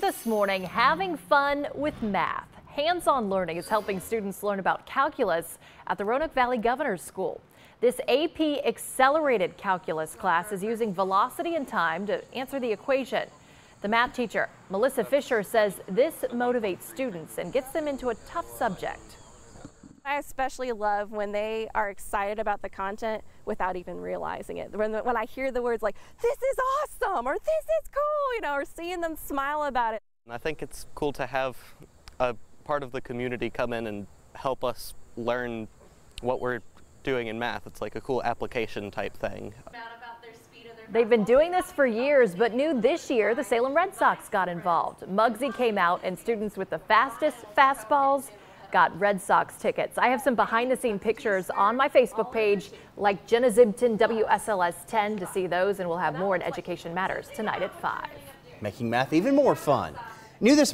This morning, having fun with math. Hands-on learning is helping students learn about calculus at the Roanoke Valley Governor's School. This AP Accelerated Calculus class is using velocity and time to answer the equation. The math teacher, Melissa Fisher, says this motivates students and gets them into a tough subject. I especially love when they are excited about the content without even realizing it. When, when I hear the words like, this is awesome, or this is cool, you know, or seeing them smile about it. I think it's cool to have a part of the community come in and help us learn what we're doing in math. It's like a cool application type thing. They've been doing this for years, but new this year, the Salem Red Sox got involved. Muggsy came out, and students with the fastest fastballs got Red Sox tickets. I have some behind the scene pictures on my Facebook page, like Jenna Zibton WSLS 10 to see those, and we'll have more in Education Matters tonight at 5. Making math even more fun. New this